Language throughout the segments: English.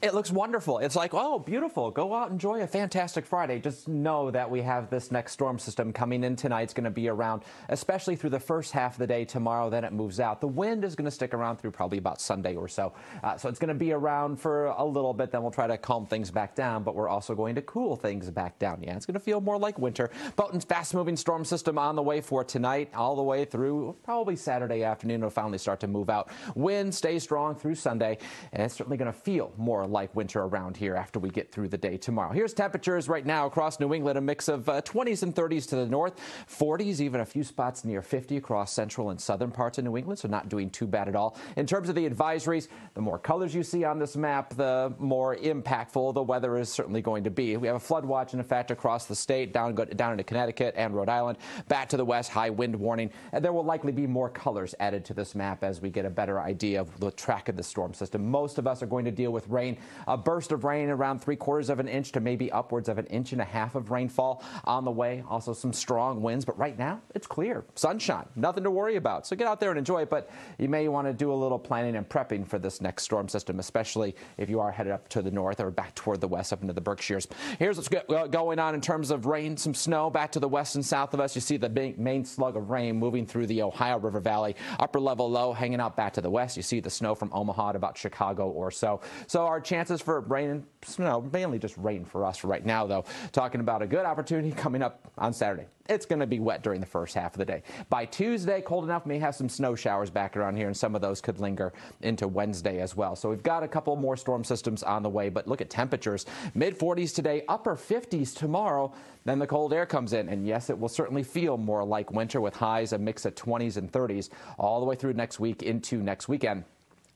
It looks wonderful. It's like, oh, beautiful. Go out, enjoy a fantastic Friday. Just know that we have this next storm system coming in tonight. It's going to be around, especially through the first half of the day tomorrow. Then it moves out. The wind is going to stick around through probably about Sunday or so. Uh, so it's going to be around for a little bit. Then we'll try to calm things back down, but we're also going to cool things back down. Yeah, it's going to feel more like winter. Bowden's fast moving storm system on the way for tonight, all the way through probably Saturday afternoon. It'll finally start to move out. Wind stays strong through Sunday, and it's certainly going to feel more like winter around here after we get through the day tomorrow. Here's temperatures right now across New England, a mix of uh, 20s and 30s to the north, 40s, even a few spots near 50 across central and southern parts of New England, so not doing too bad at all. In terms of the advisories, the more colors you see on this map, the more impactful the weather is certainly going to be. We have a flood watch in effect across the state, down, down into Connecticut and Rhode Island, back to the west, high wind warning, and there will likely be more colors added to this map as we get a better idea of the track of the storm system. Most of us are going to deal with rain, a burst of rain, around three quarters of an inch to maybe upwards of an inch and a half of rainfall on the way. Also, some strong winds, but right now it's clear, sunshine, nothing to worry about. So get out there and enjoy it. But you may want to do a little planning and prepping for this next storm system, especially if you are headed up to the north or back toward the west up into the Berkshires. Here's what's uh, going on in terms of rain, some snow back to the west and south of us. You see the main slug of rain moving through the Ohio River Valley, upper level low hanging out back to the west. You see the snow from Omaha to about Chicago or so. So our chances for rain snow, mainly just rain for us right now, though. Talking about a good opportunity coming up on Saturday. It's going to be wet during the first half of the day. By Tuesday, cold enough, may have some snow showers back around here, and some of those could linger into Wednesday as well. So we've got a couple more storm systems on the way, but look at temperatures. Mid 40s today, upper 50s tomorrow. Then the cold air comes in, and yes, it will certainly feel more like winter with highs a mix of 20s and 30s all the way through next week into next weekend.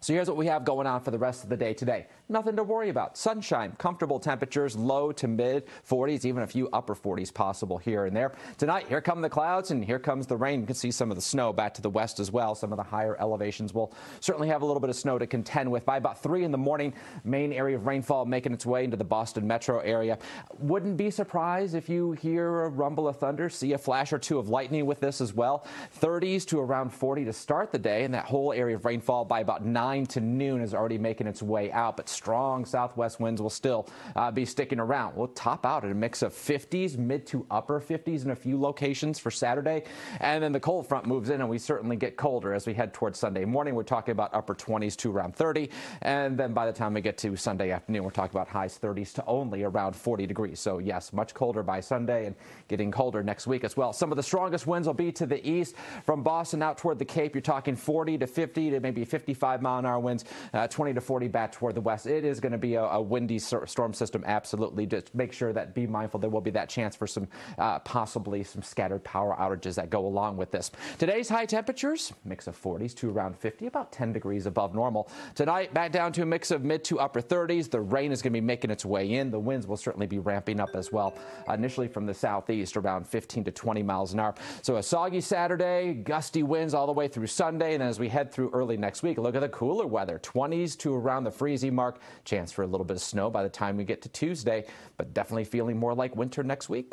So here's what we have going on for the rest of the day today. Nothing to worry about. Sunshine, comfortable temperatures, low to mid 40s, even a few upper 40s possible here and there. Tonight, here come the clouds and here comes the rain. You can see some of the snow back to the west as well. Some of the higher elevations will certainly have a little bit of snow to contend with. By about 3 in the morning, main area of rainfall making its way into the Boston metro area. Wouldn't be surprised if you hear a rumble of thunder, see a flash or two of lightning with this as well. 30s to around 40 to start the day, and that whole area of rainfall by about 9 9 to noon is already making its way out, but strong southwest winds will still uh, be sticking around. We'll top out at a mix of 50s, mid to upper 50s in a few locations for Saturday. And then the cold front moves in, and we certainly get colder as we head towards Sunday morning. We're talking about upper 20s to around 30. And then by the time we get to Sunday afternoon, we're talking about highs 30s to only around 40 degrees. So, yes, much colder by Sunday and getting colder next week as well. Some of the strongest winds will be to the east from Boston out toward the Cape. You're talking 40 to 50 to maybe 55 mile an hour winds, uh, 20 to 40 back toward the west. It is going to be a, a, windy storm system, absolutely. Just make sure that be mindful there will be that chance for some uh, possibly some scattered power outages that go along with this. Today's high temperatures, mix of 40s to around 50, about 10 degrees above normal. Tonight, back down to a mix of mid to upper 30s. The rain is going to be making its way in. The winds will certainly be ramping up as well. Initially from the southeast, around 15 to 20 miles an hour. So a soggy Saturday, gusty winds all the way through Sunday, and as we head through early next week, look at the cooler weather 20s to around the freezing mark. Chance for a little bit of snow by the time we get to Tuesday, but definitely feeling more like winter next week.